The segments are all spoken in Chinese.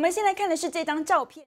我们先来看的是这张照片，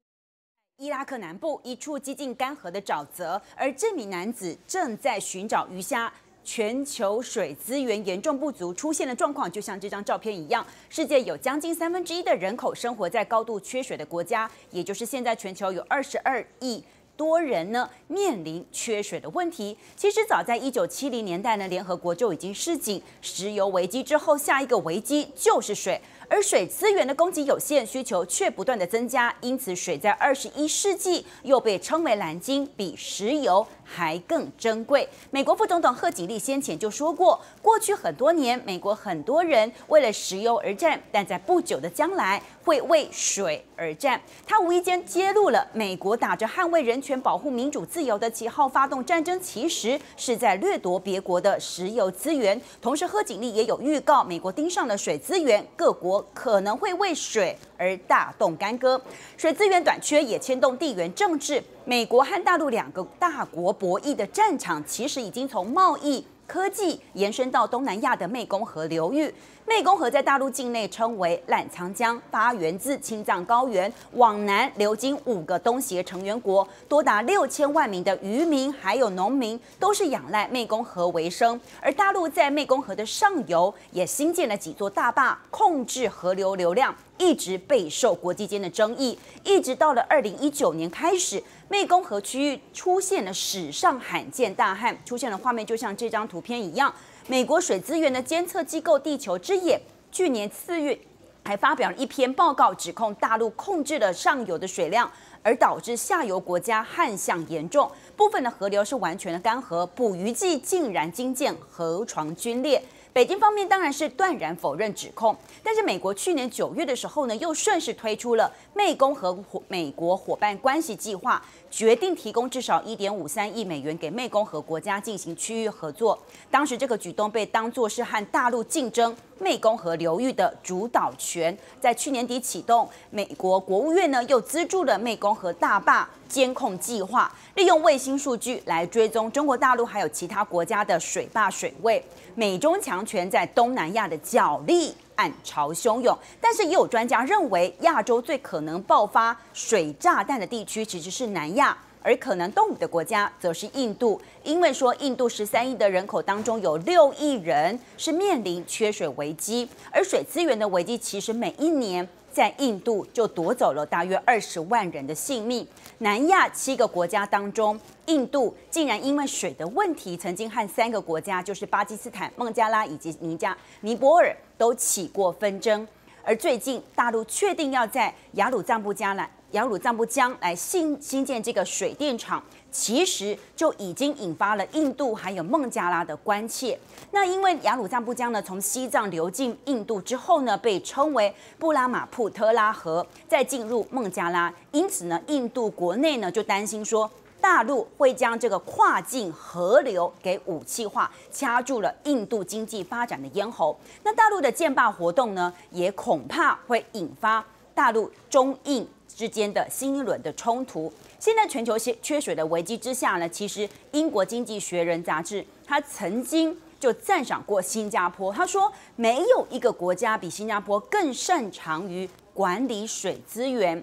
伊拉克南部一处接近干涸的沼泽，而这名男子正在寻找鱼虾。全球水资源严重不足出现的状况，就像这张照片一样。世界有将近三分之一的人口生活在高度缺水的国家，也就是现在全球有二十二亿。多人呢面临缺水的问题。其实早在一九七零年代呢，联合国就已经示警，石油危机之后，下一个危机就是水。而水资源的供给有限，需求却不断的增加，因此水在二十一世纪又被称为蓝金，比石油还更珍贵。美国副总统贺锦丽先前就说过，过去很多年，美国很多人为了石油而战，但在不久的将来会为水而战。他无意间揭露了美国打着捍卫人权、保护民主自由的旗号发动战争，其实是在掠夺别国的石油资源。同时，贺锦丽也有预告，美国盯上了水资源，各国。可能会为水而大动干戈，水资源短缺也牵动地缘政治。美国和大陆两个大国博弈的战场，其实已经从贸易。科技延伸到东南亚的湄公河流域，湄公河在大陆境内称为澜沧江，发源自青藏高原，往南流经五个东协成员国，多达六千万名的渔民还有农民都是仰赖湄公河为生。而大陆在湄公河的上游也新建了几座大坝，控制河流流量。一直备受国际间的争议，一直到了二零一九年开始，湄公河区域出现了史上罕见大旱，出现的画面就像这张图片一样。美国水资源的监测机构地球之眼去年四月还发表了一篇报告，指控大陆控制了上游的水量，而导致下游国家旱象严重，部分的河流是完全的干涸，捕鱼季竟然惊见河床龟裂。北京方面当然是断然否认指控，但是美国去年九月的时候呢，又顺势推出了湄公和美国伙伴关系计划，决定提供至少一点五三亿美元给湄公河国家进行区域合作。当时这个举动被当作是和大陆竞争湄公河流域的主导权。在去年底启动，美国国务院呢又资助了湄公河大坝监控计划，利用卫星数据来追踪中国大陆还有其他国家的水坝水位。美中强权在东南亚的角力暗潮汹涌，但是也有专家认为，亚洲最可能爆发水炸弹的地区其实是南亚，而可能动武的国家则是印度，因为说印度十三亿的人口当中有六亿人是面临缺水危机，而水资源的危机其实每一年。在印度就夺走了大约二十万人的性命。南亚七个国家当中，印度竟然因为水的问题，曾经和三个国家，就是巴基斯坦、孟加拉以及尼加、尼泊尔都起过纷争。而最近，大陆确定要在雅鲁藏布江来雅鲁藏布江来新新建这个水电厂。其实就已经引发了印度还有孟加拉的关切。那因为雅鲁藏布江呢，从西藏流进印度之后呢，被称为布拉马普特拉河，再进入孟加拉，因此呢，印度国内呢就担心说，大陆会将这个跨境河流给武器化，掐住了印度经济发展的咽喉。那大陆的建坝活动呢，也恐怕会引发大陆中印之间的新一轮的冲突。现在全球缺缺水的危机之下呢，其实英国经济学人杂志他曾经就赞赏过新加坡，他说没有一个国家比新加坡更擅长于管理水资源，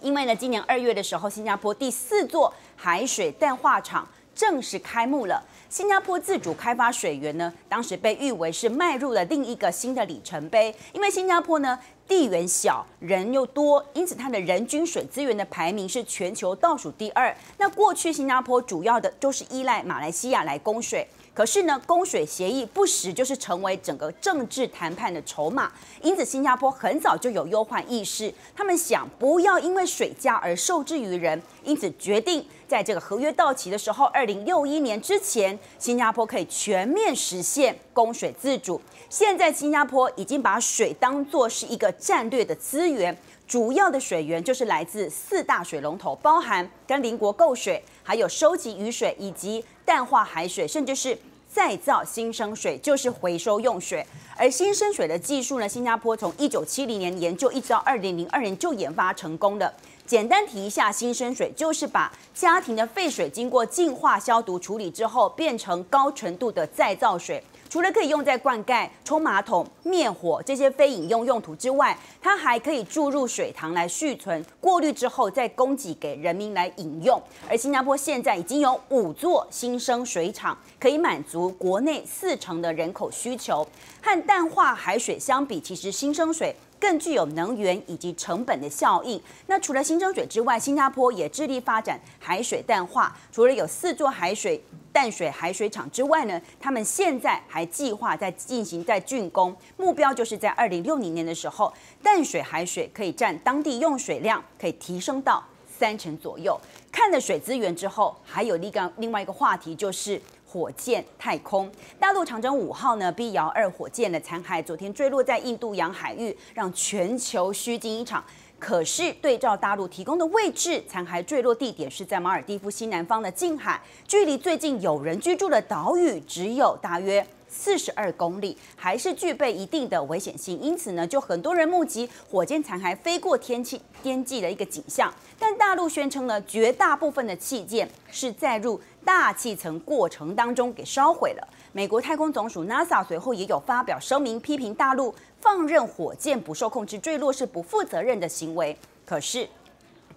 因为呢，今年二月的时候，新加坡第四座海水淡化厂正式开幕了。新加坡自主开发水源呢，当时被誉为是迈入了另一个新的里程碑，因为新加坡呢。地缘小，人又多，因此它的人均水资源的排名是全球倒数第二。那过去新加坡主要的都是依赖马来西亚来供水。可是呢，供水协议不时就是成为整个政治谈判的筹码，因此新加坡很早就有忧患意识，他们想不要因为水价而受制于人，因此决定在这个合约到期的时候，二零六一年之前，新加坡可以全面实现供水自主。现在新加坡已经把水当作是一个战略的资源。主要的水源就是来自四大水龙头，包含跟邻国购水，还有收集雨水以及淡化海水，甚至是再造新生水，就是回收用水。而新生水的技术呢，新加坡从一九七零年研究，一直到二零零二年就研发成功的。简单提一下，新生水就是把家庭的废水经过净化、消毒、处理之后，变成高纯度的再造水。除了可以用在灌溉、冲马桶、灭火这些非饮用用途之外，它还可以注入水塘来蓄存，过滤之后再供给给人民来饮用。而新加坡现在已经有五座新生水厂，可以满足国内四成的人口需求。和淡化海水相比，其实新生水。更具有能源以及成本的效应。那除了新增水之外，新加坡也致力发展海水淡化。除了有四座海水淡水海水厂之外呢，他们现在还计划在进行在竣工，目标就是在二零六零年的时候，淡水海水可以占当地用水量可以提升到三成左右。看了水资源之后，还有另个另外一个话题就是。火箭太空，大陆长征五号呢，B 遥二火箭的残骸昨天坠落在印度洋海域，让全球虚惊一场。可是对照大陆提供的位置，残骸坠落地点是在马尔蒂夫西南方的近海，距离最近有人居住的岛屿只有大约。四十二公里还是具备一定的危险性，因此呢，就很多人目击火箭残骸飞过天气天际的一个景象。但大陆宣称呢，绝大部分的器件是在入大气层过程当中给烧毁了。美国太空总署 NASA 随后也有发表声明，批评大陆放任火箭不受控制坠落是不负责任的行为。可是。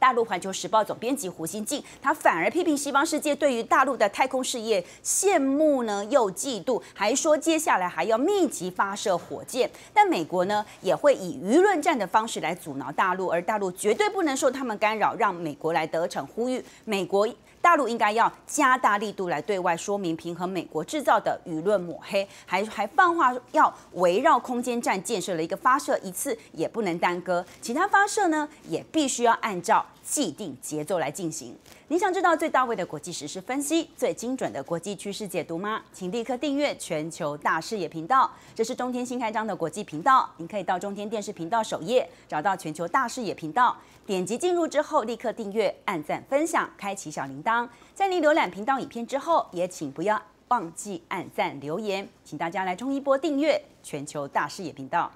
大陆环球时报总编辑胡新进，他反而批评西方世界对于大陆的太空事业羡慕呢又嫉妒，还说接下来还要密集发射火箭。但美国呢也会以舆论战的方式来阻挠大陆，而大陆绝对不能受他们干扰，让美国来得逞。呼吁美国。大陆应该要加大力度来对外说明平衡美国制造的舆论抹黑，还还放话要围绕空间站建设了一个发射一次也不能耽搁，其他发射呢也必须要按照既定节奏来进行。你想知道最到位的国际时事分析、最精准的国际趋势解读吗？请立刻订阅全球大视野频道，这是中天新开张的国际频道，您可以到中天电视频道首页找到全球大视野频道。点击进入之后，立刻订阅、按赞、分享、开启小铃铛。在您浏览频道影片之后，也请不要忘记按赞、留言。请大家来冲一波订阅全球大视野频道。